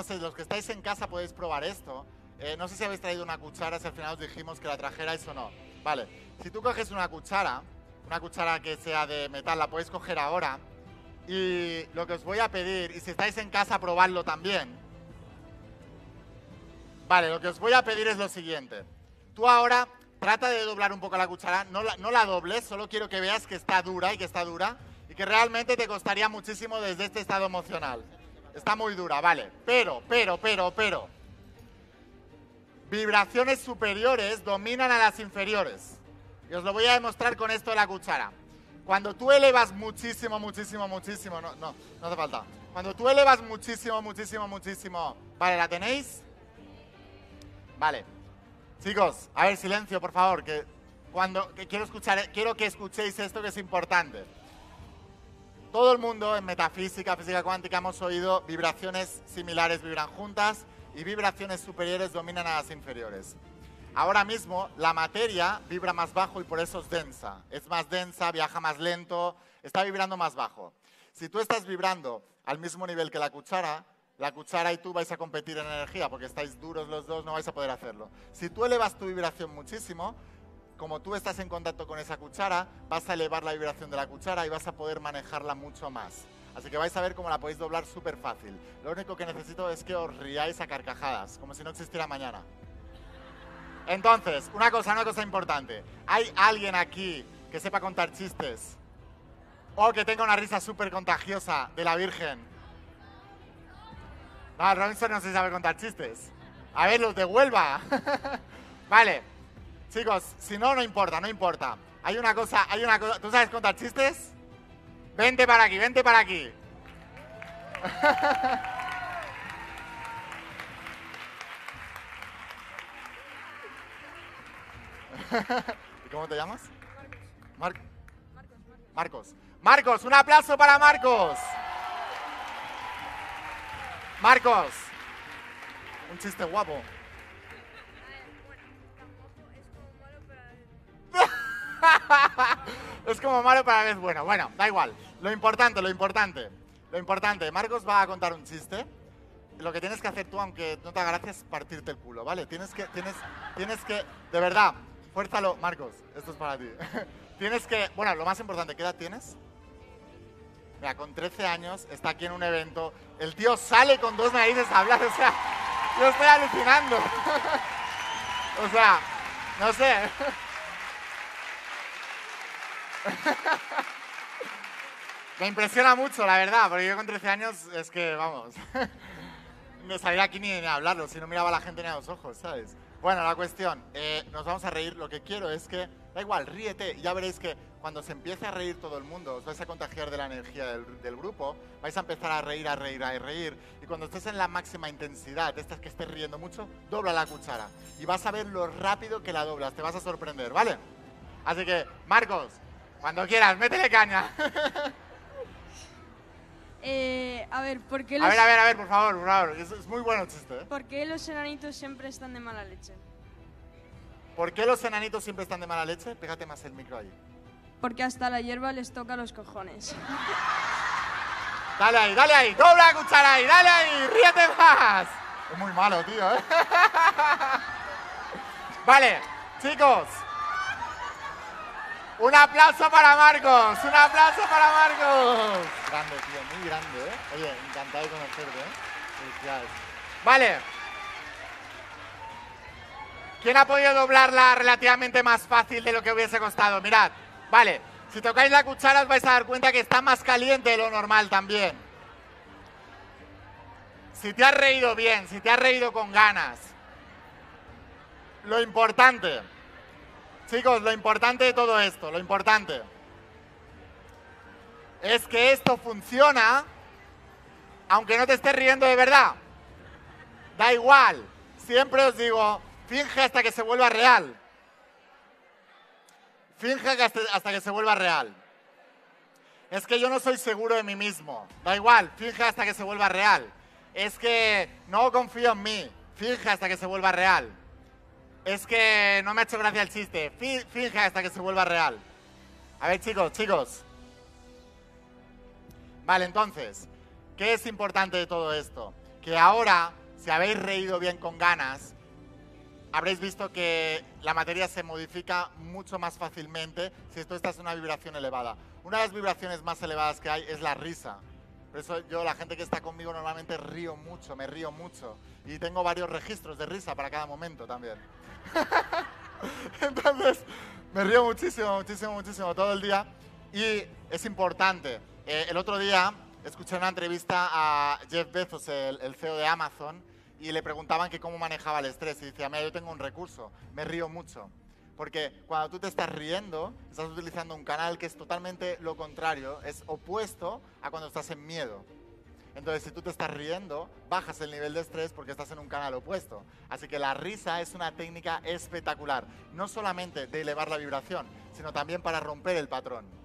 No sé, los que estáis en casa podéis probar esto. Eh, no sé si habéis traído una cuchara, si al final os dijimos que la trajerais o no. Vale, si tú coges una cuchara, una cuchara que sea de metal, la podéis coger ahora. Y lo que os voy a pedir, y si estáis en casa, probadlo también. Vale, lo que os voy a pedir es lo siguiente. Tú ahora trata de doblar un poco la cuchara, no la, no la dobles, solo quiero que veas que está dura y que está dura y que realmente te costaría muchísimo desde este estado emocional. Está muy dura, vale. Pero, pero, pero, pero. Vibraciones superiores dominan a las inferiores. Y os lo voy a demostrar con esto de la cuchara. Cuando tú elevas muchísimo, muchísimo, muchísimo, no, no, no hace falta. Cuando tú elevas muchísimo, muchísimo, muchísimo, vale, ¿la tenéis? Vale. Chicos, a ver, silencio, por favor, que cuando que quiero escuchar, quiero que escuchéis esto que es importante. Todo el mundo en metafísica, física cuántica hemos oído vibraciones similares vibran juntas y vibraciones superiores dominan a las inferiores. Ahora mismo la materia vibra más bajo y por eso es densa. Es más densa, viaja más lento, está vibrando más bajo. Si tú estás vibrando al mismo nivel que la cuchara, la cuchara y tú vais a competir en energía porque estáis duros los dos, no vais a poder hacerlo. Si tú elevas tu vibración muchísimo, como tú estás en contacto con esa cuchara, vas a elevar la vibración de la cuchara y vas a poder manejarla mucho más. Así que vais a ver cómo la podéis doblar súper fácil. Lo único que necesito es que os riáis a carcajadas, como si no existiera mañana. Entonces, una cosa, una cosa importante. ¿Hay alguien aquí que sepa contar chistes? O que tenga una risa súper contagiosa de la Virgen. No, Robinson no se sabe contar chistes. A ver, los de Huelva. vale. Chicos, si no, no importa, no importa. Hay una cosa, hay una cosa. ¿Tú sabes contar chistes? Vente para aquí, vente para aquí. ¿Y cómo te llamas? Marcos. Marcos. Marcos, un aplauso para Marcos. Marcos. Un chiste guapo. es como malo para vez bueno. Bueno, da igual. Lo importante, lo importante. Lo importante. Marcos va a contar un chiste. Lo que tienes que hacer tú, aunque no te haga gracia, es partirte el culo, ¿vale? Tienes que, tienes, tienes que, de verdad, fuérzalo, Marcos. Esto es para ti. tienes que, bueno, lo más importante, ¿qué edad tienes? Mira, con 13 años está aquí en un evento. El tío sale con dos narices a hablar. O sea, yo estoy alucinando. o sea, no sé. Me impresiona mucho, la verdad, porque yo con 13 años es que, vamos, no sabía aquí ni, ni hablarlo, si no miraba a la gente ni a los ojos, ¿sabes? Bueno, la cuestión, eh, nos vamos a reír, lo que quiero es que, da igual, ríete, ya veréis que cuando se empiece a reír todo el mundo, os vais a contagiar de la energía del, del grupo, vais a empezar a reír, a reír, a reír, y cuando estés en la máxima intensidad, estas que estés riendo mucho, dobla la cuchara, y vas a ver lo rápido que la doblas, te vas a sorprender, ¿vale? Así que, Marcos, cuando quieras, métele caña. Eh, a ver, ¿por qué, A los, ver, a ver, a ver, por favor, por favor, es, es muy bueno el chiste, ¿eh? ¿por qué los enanitos siempre están de mala leche? ¿Por qué los enanitos siempre están de mala leche? Pégate más el micro ahí. Porque hasta la hierba les toca los cojones. Dale ahí, dale ahí, dobla la cuchara ahí, dale ahí, ríete más. Es muy malo, tío, ¿eh? Vale, chicos. Un aplauso para Marcos, un aplauso para Marcos. Grande, tío, muy grande, ¿eh? Oye, encantado de conocerte, ¿eh? Vale. ¿Quién ha podido doblarla relativamente más fácil de lo que hubiese costado? Mirad, vale. Si tocáis la cuchara os vais a dar cuenta que está más caliente de lo normal también. Si te has reído bien, si te has reído con ganas. Lo importante, chicos, lo importante de todo esto, lo importante, es que esto funciona aunque no te estés riendo de verdad. Da igual, siempre os digo, finge hasta que se vuelva real. Finge hasta que se vuelva real. Es que yo no soy seguro de mí mismo. Da igual, finge hasta que se vuelva real. Es que no confío en mí. Finge hasta que se vuelva real. Es que no me ha hecho gracia el chiste. Fi- Finge hasta que se vuelva real. A ver, chicos, chicos. Vale, entonces, ¿qué es importante de todo esto? que ahora, si habéis reído bien con ganas, habréis visto que la materia se modifica mucho más fácilmente si esto estás en una vibración elevada. Una de las vibraciones más elevadas que hay es la risa. Por eso yo, la gente que está conmigo normalmente río mucho, me río mucho. Y tengo varios registros de risa para cada momento también. Entonces, me río muchísimo, muchísimo, muchísimo todo el día. Y es importante. Eh, el otro día escuché una entrevista a Jeff Bezos, el, el CEO de Amazon, y le preguntaban que cómo manejaba el estrés. Y decía, mira, yo tengo un recurso, me río mucho. Porque cuando tú te estás riendo, estás utilizando un canal que es totalmente lo contrario, es opuesto a cuando estás en miedo. Entonces, si tú te estás riendo, bajas el nivel de estrés porque estás en un canal opuesto. Así que la risa es una técnica espectacular, no solamente de elevar la vibración, sino también para romper el patrón.